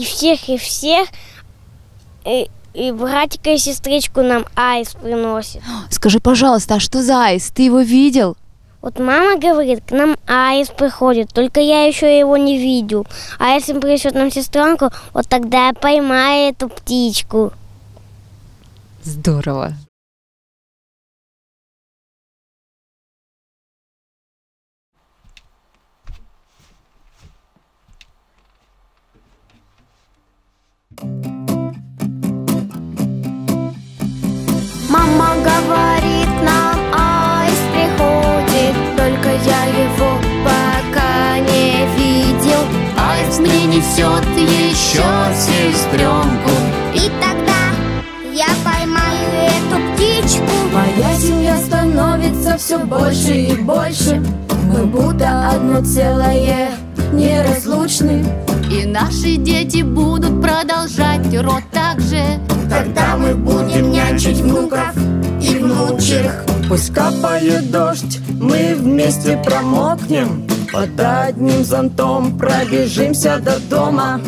и всех, и всех, и, и братика и сестричку нам аист приносит. Скажи, пожалуйста, а что за аист? Ты его видел? Вот мама говорит, к нам аист приходит, только я еще его не видел. А если принесет нам сестренку, вот тогда я поймаю эту птичку. Здорово. Мне несет еще сестренку И тогда я поймаю эту птичку. Моя семья становится все больше и больше. Мы будто одно целое, неразлучны. И наши дети будут продолжать род так же. Тогда мы будем нянчить внуков и внучек. Пусть капает дождь, мы вместе промокнем Под одним зонтом пробежимся до дома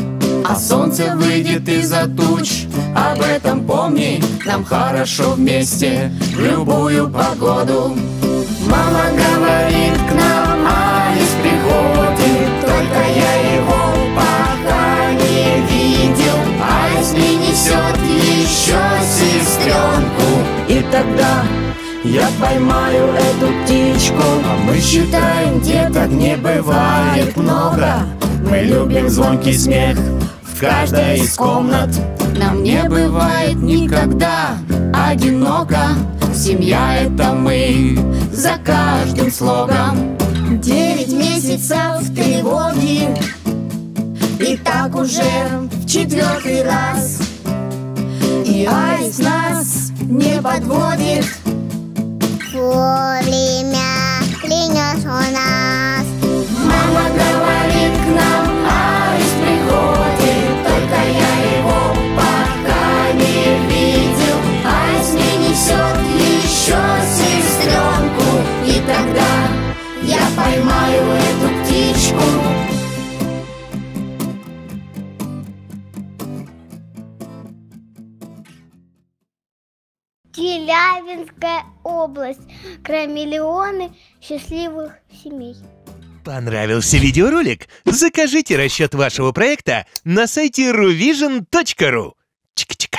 А солнце выйдет из-за туч. Об этом помни, нам хорошо вместе В любую погоду. Мама говорит к нам, аист приходит Только я его пока не видел. Аист мне несет еще сестренку И тогда я поймаю эту птичку. А мы считаем, деток не бывает много. Мы любим звонкий смех в каждой из комнат. Нам не бывает никогда одиноко. Семья это мы за каждым слогом. Девять месяцев тревоги. И так уже в четвертый раз. И аист нас не подводит Вовремя клянешь у нас. Мама говорит к нам, аист приходит Только я его пока не видел. Аист мне несет еще сестренку И тогда я поймаю Челябинская область. Край миллионы счастливых семей. Понравился видеоролик? Закажите расчет вашего проекта на сайте ruvision.ru. Чик-чик.